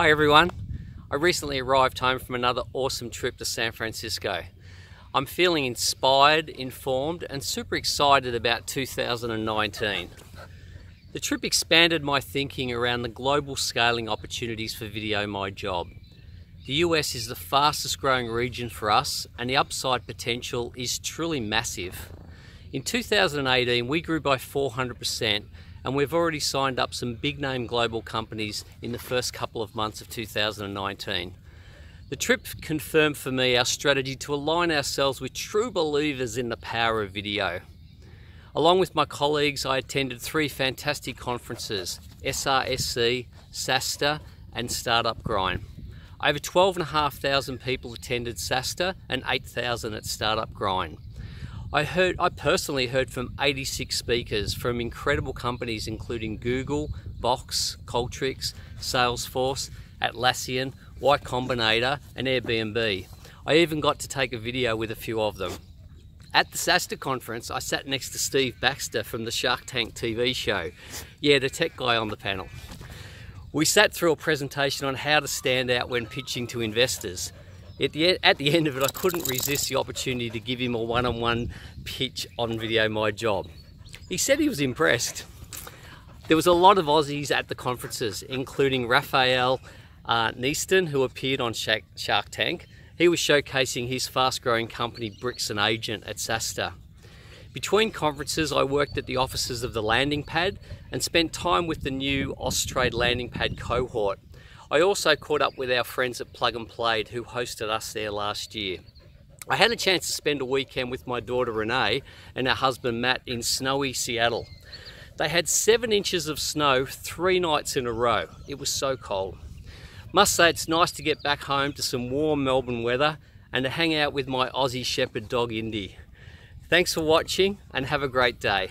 Hi everyone. I recently arrived home from another awesome trip to San Francisco. I'm feeling inspired, informed and super excited about 2019. The trip expanded my thinking around the global scaling opportunities for Video My Job. The US is the fastest growing region for us and the upside potential is truly massive. In 2018 we grew by 400% and we've already signed up some big name global companies in the first couple of months of 2019. The trip confirmed for me our strategy to align ourselves with true believers in the power of video. Along with my colleagues, I attended three fantastic conferences, SRSC, SaaStr, and Startup Grind. Over 12,500 people attended SaaStr and 8,000 at Startup Grind. I heard, I personally heard from 86 speakers from incredible companies including Google, Box, Qualtrics, Salesforce, Atlassian, Y Combinator and Airbnb. I even got to take a video with a few of them. At the SaaStr conference, I sat next to Steve Baxter from the Shark Tank TV show. Yeah, the tech guy on the panel. We sat through a presentation on how to stand out when pitching to investors. At the, at the end of it, I couldn't resist the opportunity to give him a one-on-one -on -one pitch on Video My Job. He said he was impressed. There was a lot of Aussies at the conferences, including Raphael uh, Neiston, who appeared on Shark Tank. He was showcasing his fast-growing company, Bricks and Agent, at SaaStr. Between conferences, I worked at the offices of the Landing Pad and spent time with the new Austrade Landing Pad cohort I also caught up with our friends at Plug and Played who hosted us there last year. I had a chance to spend a weekend with my daughter Renee and her husband Matt in snowy Seattle. They had seven inches of snow three nights in a row. It was so cold. Must say it's nice to get back home to some warm Melbourne weather and to hang out with my Aussie Shepherd dog Indy. Thanks for watching and have a great day.